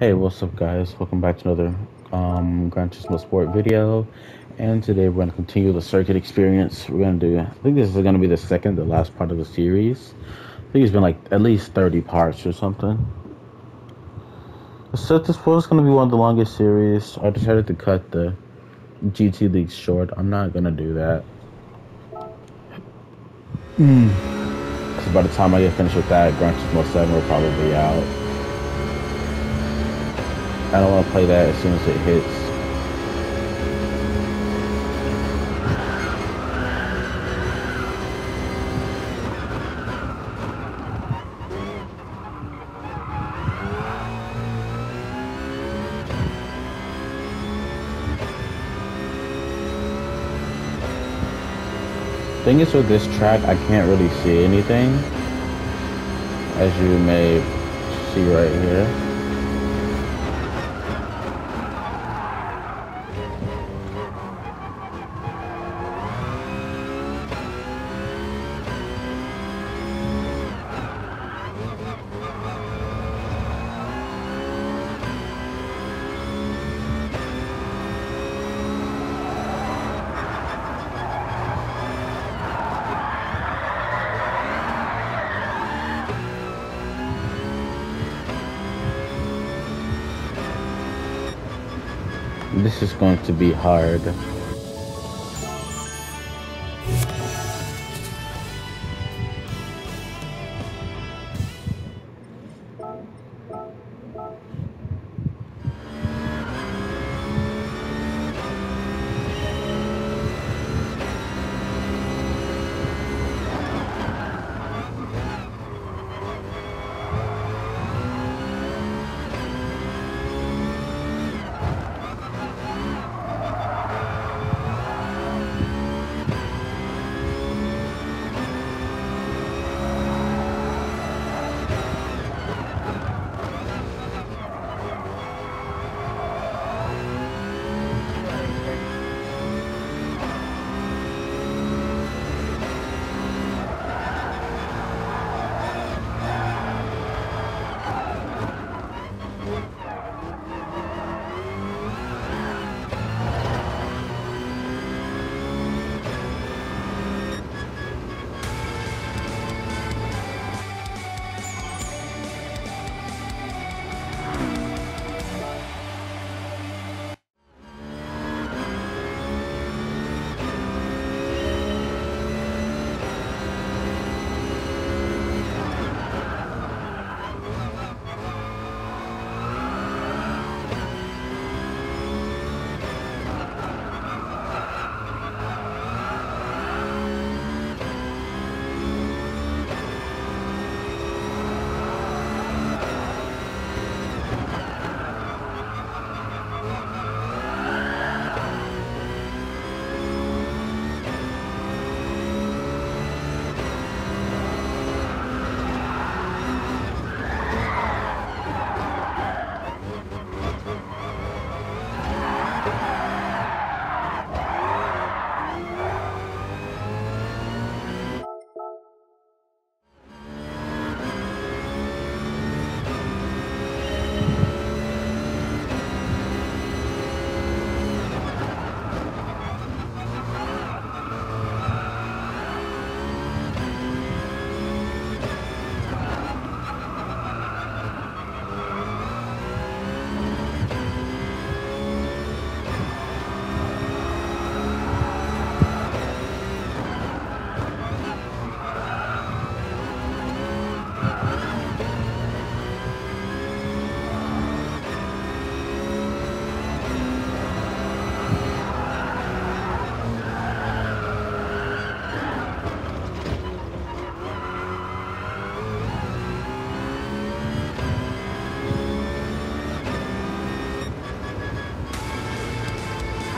Hey, what's up, guys? Welcome back to another um, Gran Turismo Sport video. And today we're going to continue the circuit experience. We're going to do, I think this is going to be the second, the last part of the series. I think it's been like at least 30 parts or something. So this was going to be one of the longest series. I decided to cut the GT League short. I'm not going to do that. Because by the time I get finished with that, Gran Turismo 7 will probably be out. I don't want to play that as soon as it hits. Thing is with this track, I can't really see anything, as you may see right here. Be hard.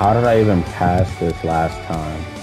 How did I even pass this last time?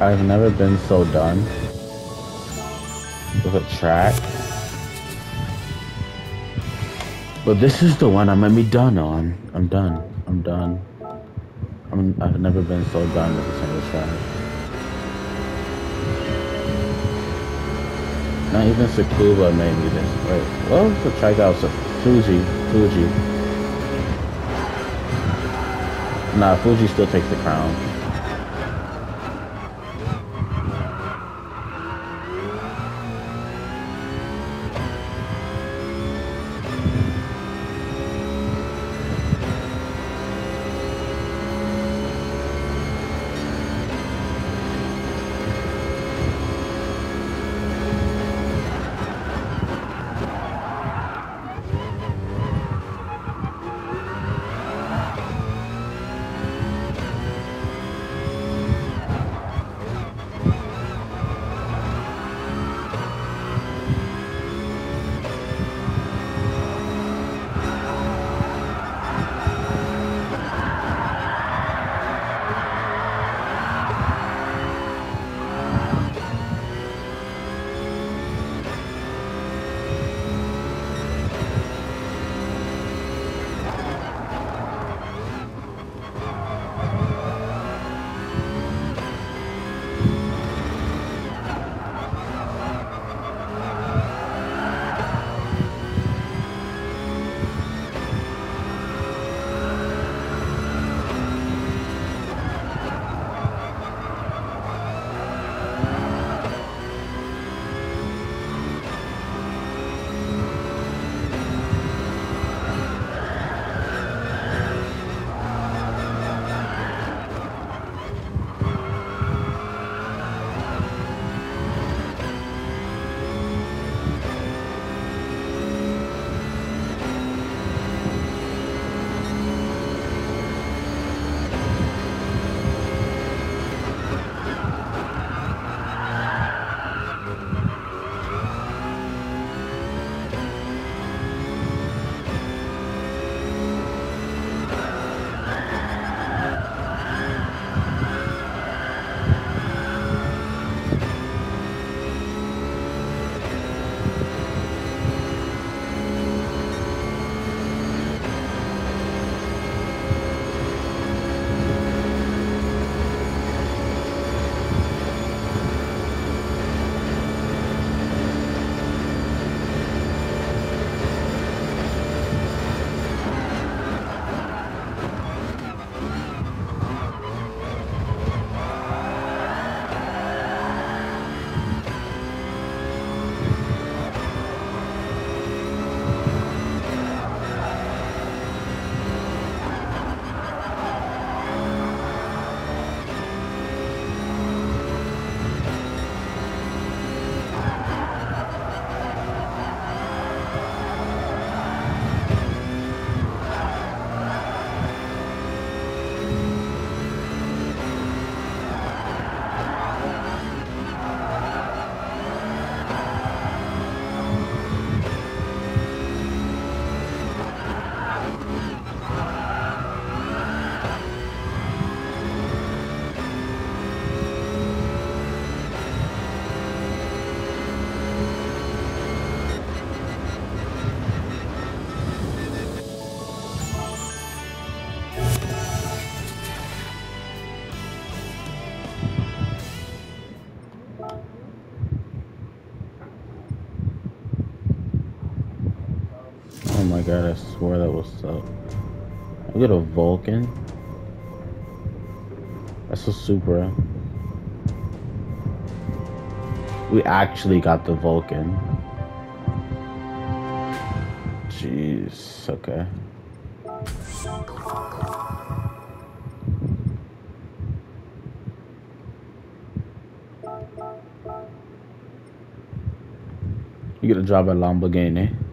I've never been so done with a track. But this is the one I'm gonna be done on. I'm done. I'm done. I'm, I've never been so done with a single track. Not even Tsukuba made me this. Wait, what was the track Fuji? Fuji. Nah, Fuji still takes the crown. God, I swear that was so. I get a Vulcan. That's a Supra. We actually got the Vulcan. Jeez, okay. You get a job at Lamborghini.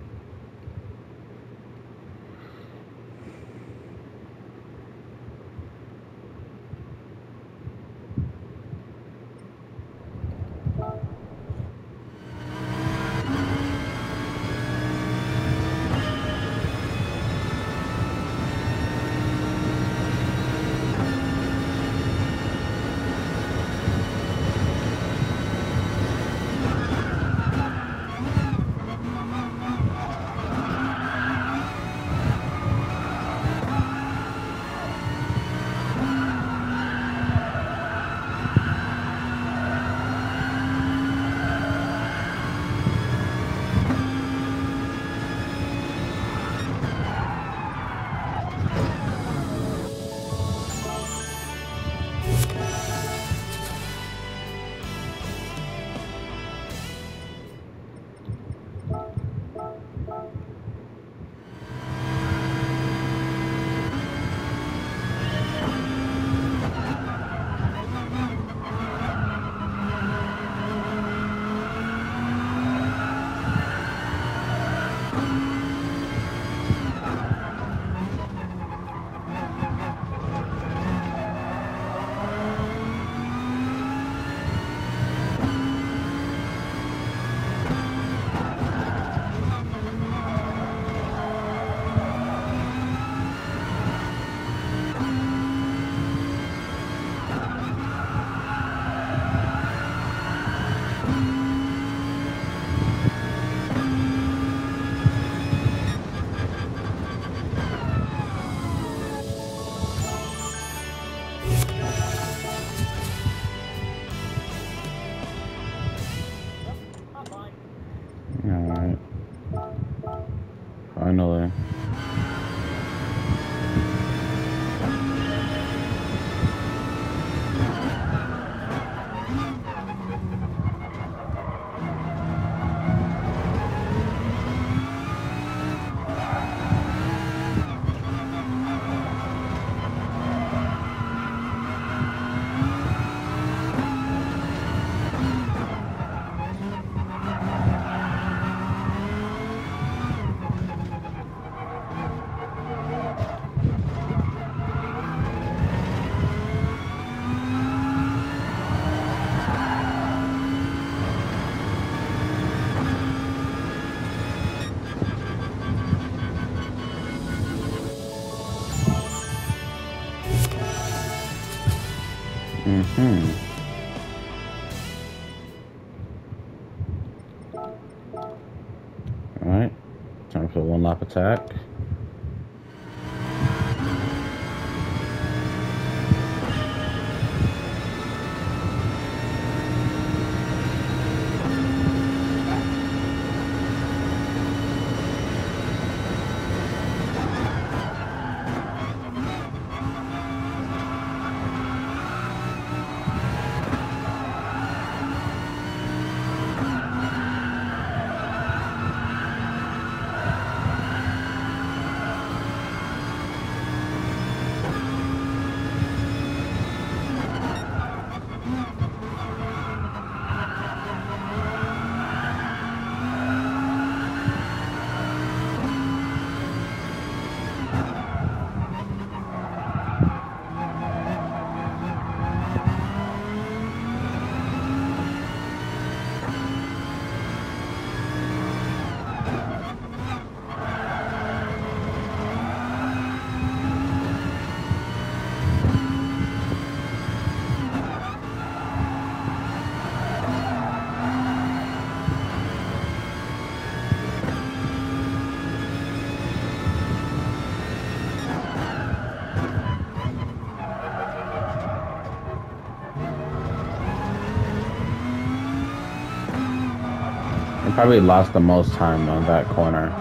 Alright. Finally. For one lap attack. Probably lost the most time on that corner.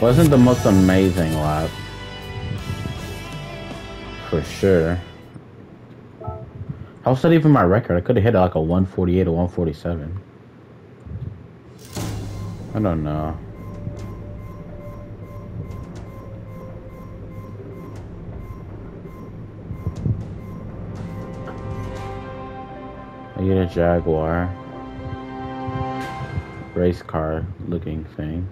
Wasn't the most amazing lap. For sure. How's that even my record? I could have hit like a 148 or 147. I don't know. I get a Jaguar race car looking thing.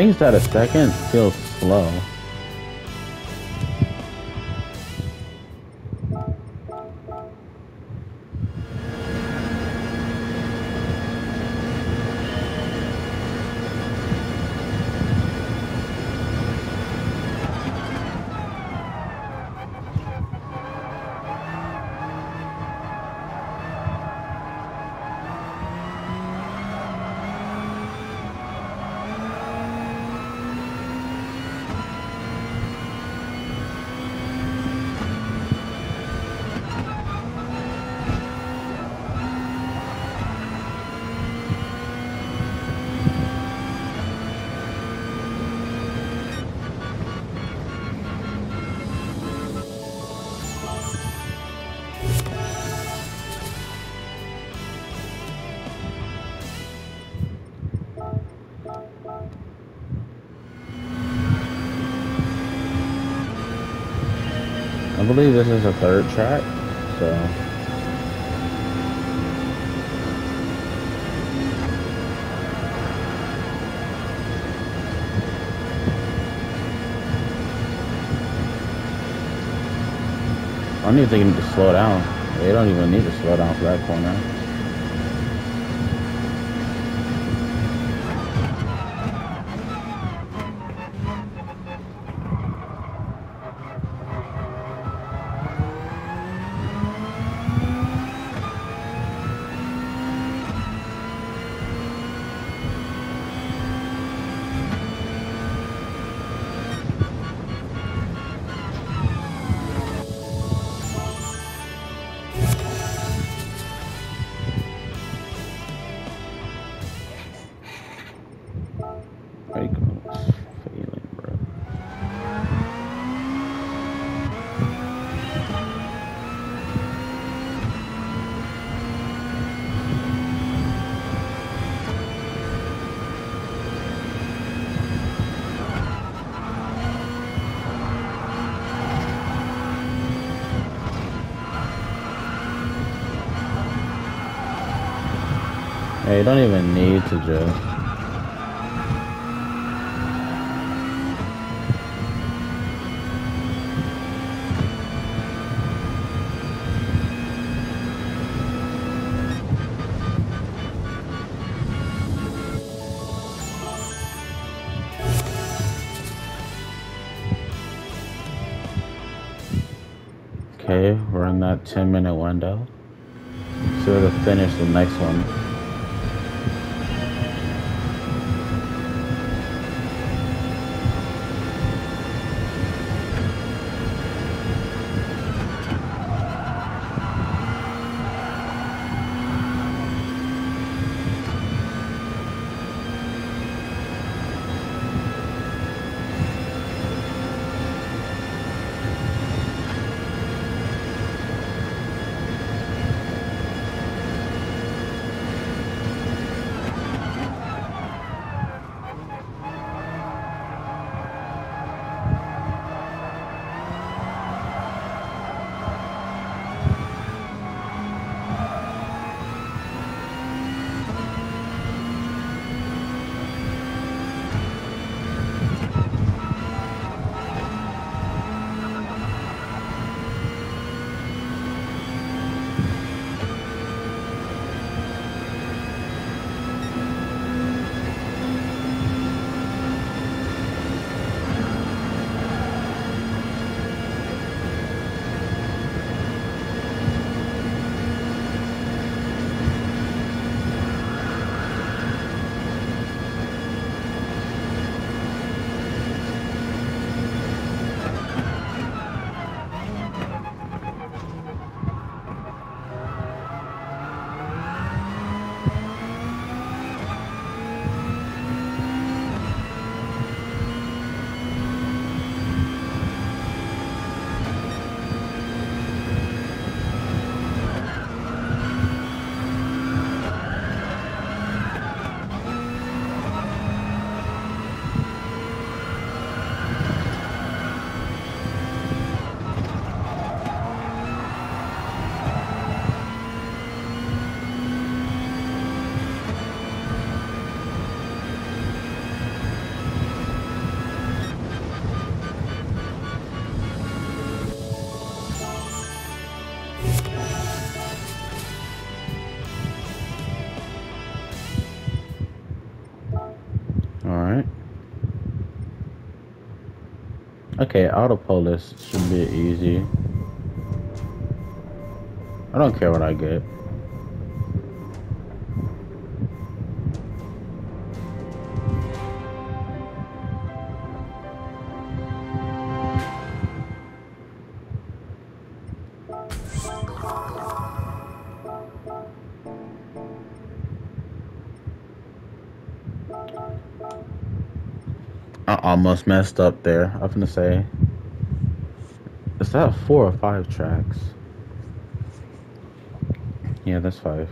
Things that a second feels slow. Believe this is a third track, so. I don't even think you need to slow down. They don't even need to slow down for that corner. Hey, you don't even need to just. Okay, we're in that 10 minute window. So to finish the next one. Okay, auto autopolis should be easy. I don't care what I get. Almost messed up there. I'm gonna say, is that four or five tracks? Yeah, that's five.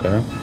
Okay.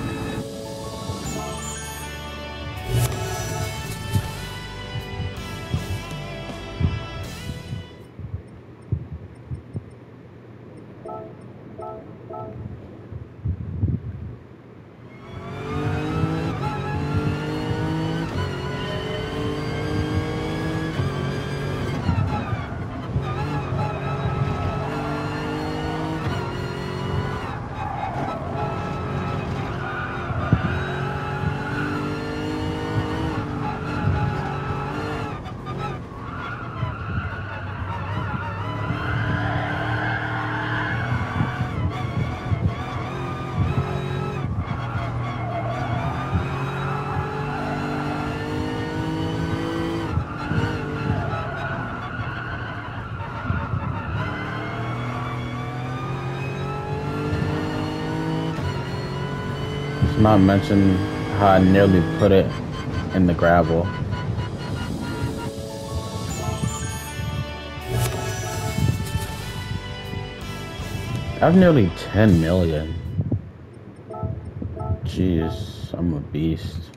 Not mention how I nearly put it in the gravel. I have nearly 10 million. Jeez, I'm a beast.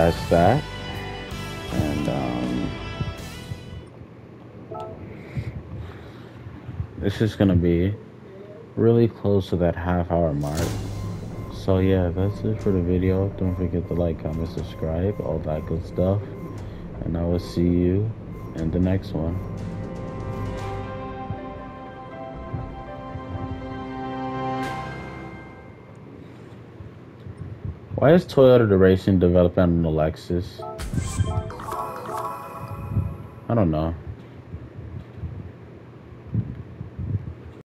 That's that. And, um... This is gonna be really close to that half hour mark. So yeah, that's it for the video. Don't forget to like, comment, subscribe, all that good stuff. And I will see you in the next one. Why is Toyota Racing developing on Lexus? I don't know.